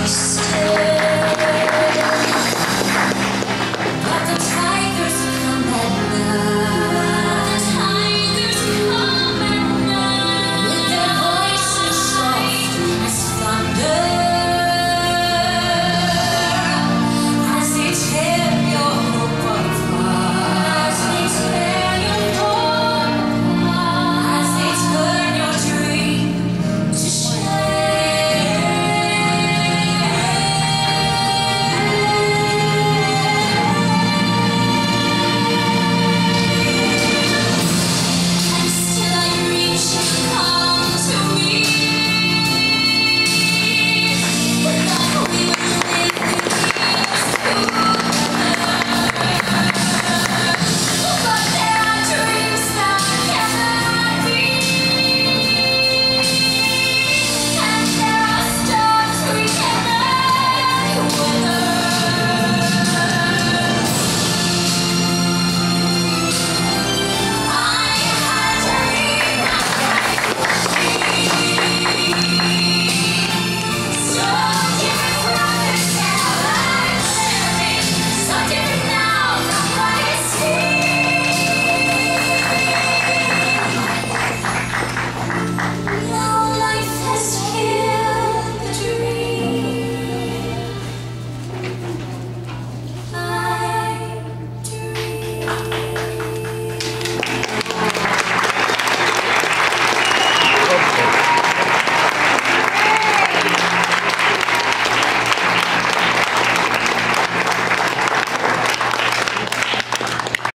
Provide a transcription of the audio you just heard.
you